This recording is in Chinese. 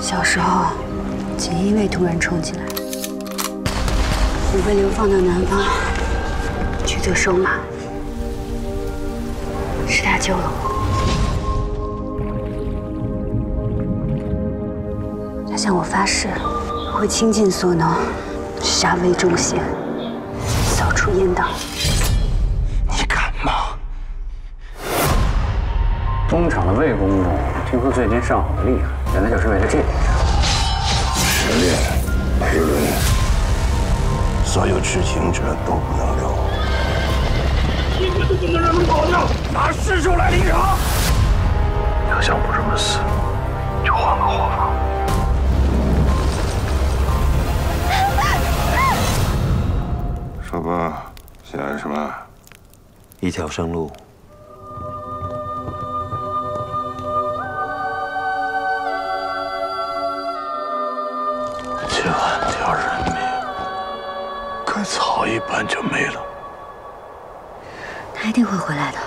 小时候，锦衣卫突然冲进来，我被流放到南方去做收马，是他救了我。他向我发誓，会倾尽所能，杀魏忠贤，扫除阉党。你敢吗？东厂的魏公公听说最近上火厉害，原来就是为了这件事。失恋、赔轮，所有知情者都不能留。一个都不能让他们跑掉！拿尸首来领赏。要想不这么死，就换个活法。说吧，想要什么？一条生路。千万条人命，跟草一般就没了。他一定会回来的。